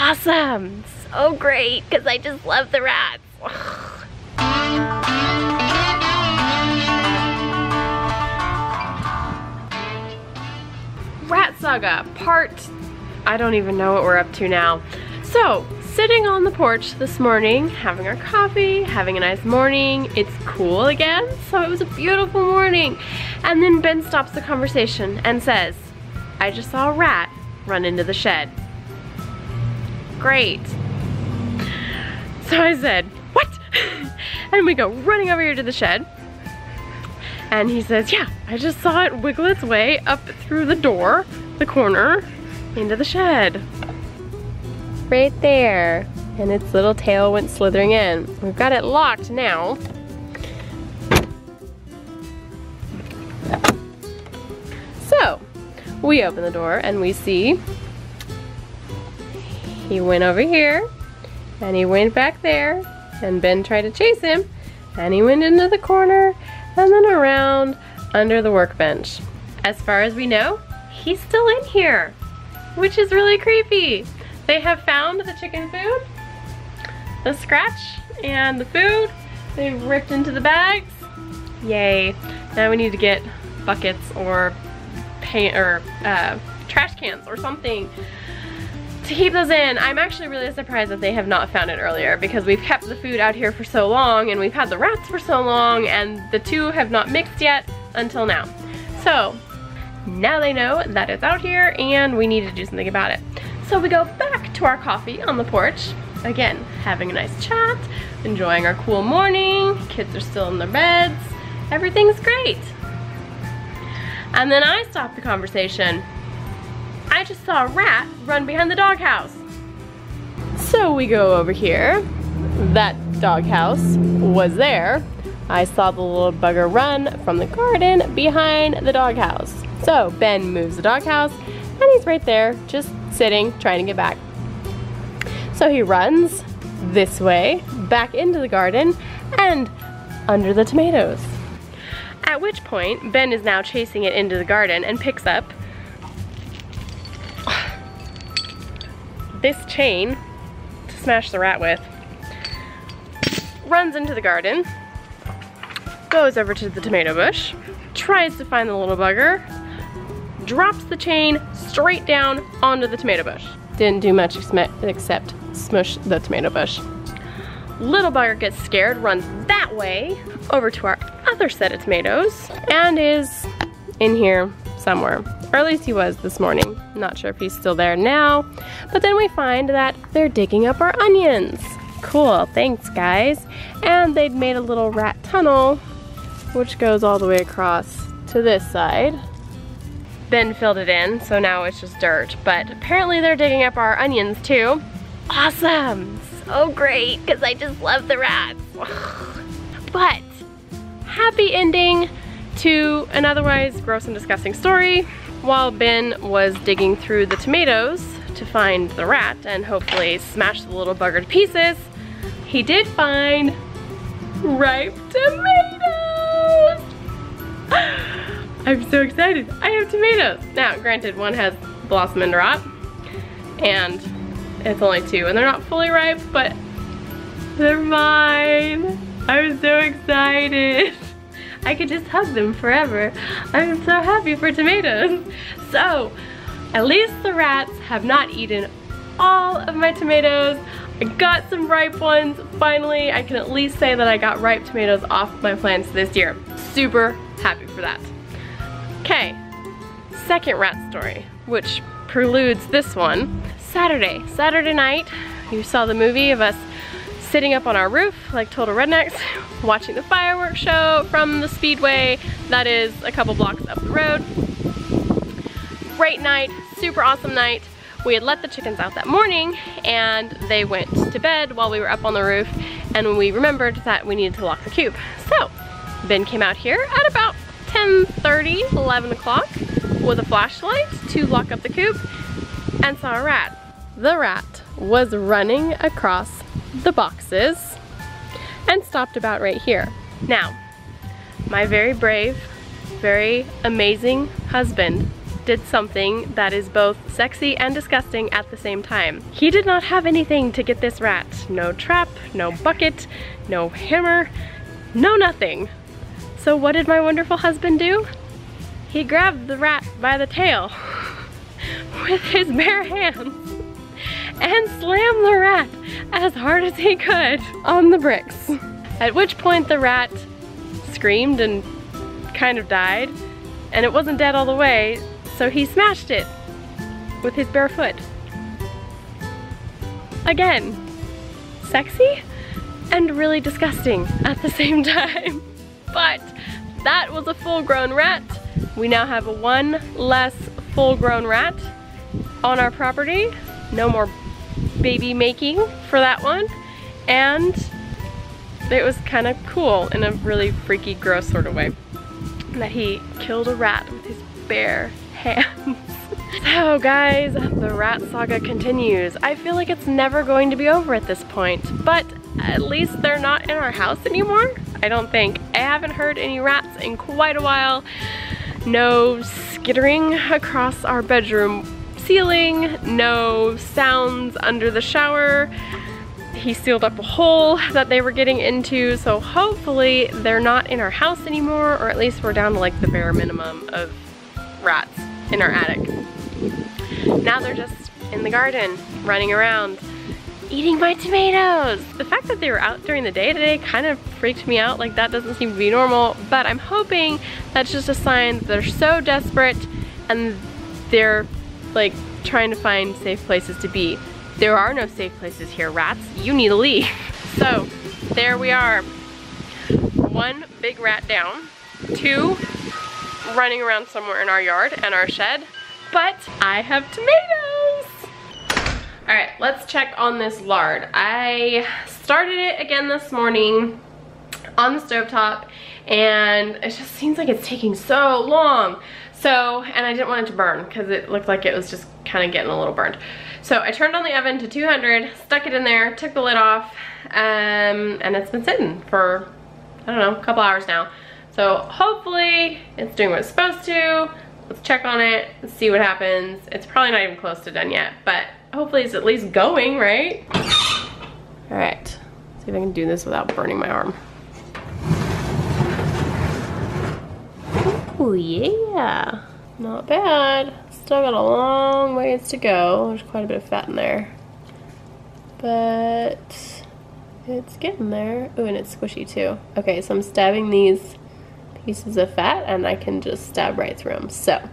awesome. So great, because I just love the rats. Rat Saga, part, I don't even know what we're up to now. So, sitting on the porch this morning, having our coffee, having a nice morning. It's cool again, so it was a beautiful morning. And then Ben stops the conversation and says, I just saw a rat run into the shed. Great. So I said, what? and we go running over here to the shed. And he says, yeah, I just saw it wiggle its way up through the door, the corner, into the shed. Right there. And its little tail went slithering in. We've got it locked now. So, we open the door and we see he went over here and he went back there and Ben tried to chase him and he went into the corner and then around under the workbench. As far as we know, he's still in here, which is really creepy. They have found the chicken food, the scratch, and the food. They've ripped into the bags. Yay. Now we need to get buckets or paint or uh, trash cans or something to keep those in. I'm actually really surprised that they have not found it earlier because we've kept the food out here for so long and we've had the rats for so long and the two have not mixed yet until now. So now they know that it's out here and we need to do something about it. So we go back to our coffee on the porch. Again, having a nice chat, enjoying our cool morning. Kids are still in their beds. Everything's great. And then I stop the conversation I just saw a rat run behind the doghouse. So we go over here. That doghouse was there. I saw the little bugger run from the garden behind the doghouse. So Ben moves the doghouse and he's right there just sitting trying to get back. So he runs this way, back into the garden, and under the tomatoes. At which point, Ben is now chasing it into the garden and picks up this chain to smash the rat with, runs into the garden, goes over to the tomato bush, tries to find the little bugger, drops the chain straight down onto the tomato bush. Didn't do much except smush the tomato bush. Little bugger gets scared, runs that way over to our other set of tomatoes and is in here somewhere. Or at least he was this morning. Not sure if he's still there now. But then we find that they're digging up our onions. Cool, thanks guys. And they'd made a little rat tunnel, which goes all the way across to this side. Then filled it in, so now it's just dirt. But apparently they're digging up our onions too. Awesome, so great, because I just love the rats. but, happy ending to an otherwise gross and disgusting story. While Ben was digging through the tomatoes to find the rat and hopefully smash the little bugger to pieces, he did find ripe tomatoes! I'm so excited. I have tomatoes. Now, granted, one has blossom end rot, and it's only two, and they're not fully ripe, but they're mine. I'm so excited. I could just hug them forever. I'm so happy for tomatoes. So, at least the rats have not eaten all of my tomatoes. I got some ripe ones. Finally, I can at least say that I got ripe tomatoes off my plants this year. Super happy for that. Okay, second rat story, which preludes this one. Saturday, Saturday night, you saw the movie of us sitting up on our roof like total rednecks, watching the fireworks show from the speedway that is a couple blocks up the road. Great night, super awesome night. We had let the chickens out that morning and they went to bed while we were up on the roof and we remembered that we needed to lock the coop. So Ben came out here at about 10.30, 11 o'clock with a flashlight to lock up the coop and saw a rat. The rat was running across the boxes and stopped about right here. Now, my very brave, very amazing husband did something that is both sexy and disgusting at the same time. He did not have anything to get this rat. No trap, no bucket, no hammer, no nothing. So what did my wonderful husband do? He grabbed the rat by the tail with his bare hands and slammed the rat as hard as he could on the bricks. At which point the rat screamed and kind of died and it wasn't dead all the way so he smashed it with his bare foot. Again, sexy and really disgusting at the same time. But that was a full-grown rat. We now have one less full-grown rat on our property. No more baby making for that one. And it was kind of cool in a really freaky, gross sort of way that he killed a rat with his bare hands. so guys, the rat saga continues. I feel like it's never going to be over at this point, but at least they're not in our house anymore. I don't think. I haven't heard any rats in quite a while. No skittering across our bedroom ceiling, no sounds under the shower. He sealed up a hole that they were getting into, so hopefully they're not in our house anymore, or at least we're down to like the bare minimum of rats in our attic. Now they're just in the garden, running around, eating my tomatoes. The fact that they were out during the day today kind of freaked me out, like that doesn't seem to be normal, but I'm hoping that's just a sign that they're so desperate and they're like trying to find safe places to be. There are no safe places here, rats. You need to leave. So there we are. One big rat down, two running around somewhere in our yard and our shed, but I have tomatoes. All right, let's check on this lard. I started it again this morning on the stovetop and it just seems like it's taking so long. So, and I didn't want it to burn because it looked like it was just kind of getting a little burned. So I turned on the oven to 200, stuck it in there, took the lid off, um, and it's been sitting for, I don't know, a couple hours now. So hopefully it's doing what it's supposed to. Let's check on it, see what happens. It's probably not even close to done yet, but hopefully it's at least going, right? All right, see if I can do this without burning my arm. Oh yeah, not bad. Still got a long ways to go. There's quite a bit of fat in there. But it's getting there. Oh, and it's squishy too. Okay, so I'm stabbing these pieces of fat and I can just stab right through them. So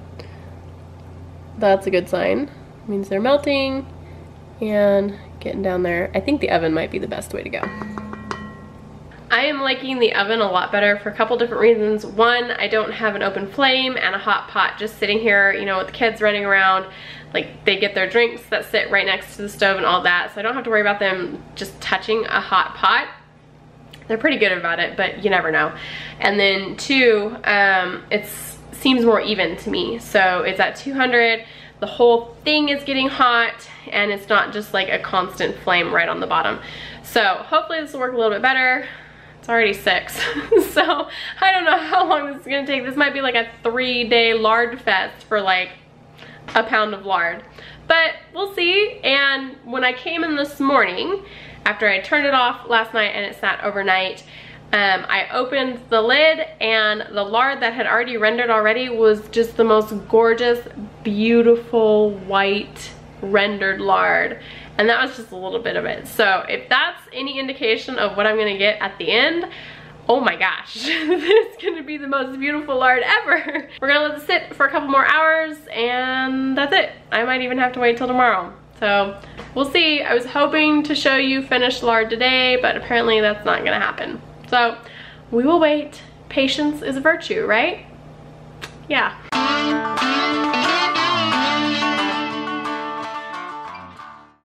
that's a good sign. It means they're melting and getting down there. I think the oven might be the best way to go. I am liking the oven a lot better for a couple different reasons. One, I don't have an open flame and a hot pot just sitting here, you know, with the kids running around. Like, they get their drinks that sit right next to the stove and all that, so I don't have to worry about them just touching a hot pot. They're pretty good about it, but you never know. And then two, um, it seems more even to me. So it's at 200, the whole thing is getting hot, and it's not just like a constant flame right on the bottom. So hopefully this will work a little bit better. It's already six. so I don't know how long this is gonna take. This might be like a three day lard fest for like a pound of lard. But we'll see. And when I came in this morning, after I turned it off last night and it sat overnight, um, I opened the lid and the lard that had already rendered already was just the most gorgeous, beautiful, white rendered lard and that was just a little bit of it. So if that's any indication of what I'm gonna get at the end, oh my gosh, this is gonna be the most beautiful lard ever. We're gonna let it sit for a couple more hours and that's it. I might even have to wait till tomorrow. So we'll see. I was hoping to show you finished lard today, but apparently that's not gonna happen. So we will wait. Patience is a virtue, right? Yeah.